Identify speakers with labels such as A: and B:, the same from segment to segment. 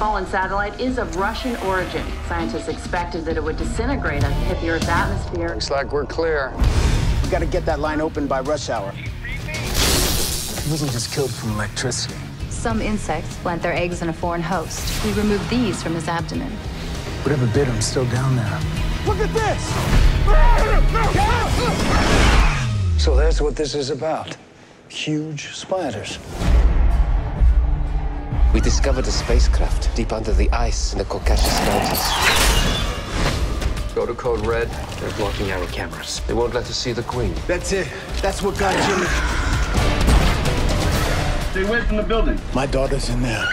A: fallen satellite is of Russian origin. Scientists expected that it would disintegrate as it hit the Earth's atmosphere.
B: Looks like we're clear.
C: We gotta get that line open by rush hour.
D: He wasn't just killed from electricity.
E: Some insects plant their eggs in a foreign host. We removed these from his abdomen.
D: Whatever bit him still down there.
C: Look at this!
B: So that's what this is about. Huge spiders.
F: We discovered a spacecraft deep under the ice in the Caucasus Mountains.
G: Go to code red. They're blocking our cameras. They won't let us see the Queen.
C: That's it. That's what got Jimmy.
H: Stay away from the building.
C: My daughter's in there.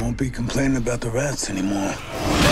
D: Won't be complaining about the rats anymore.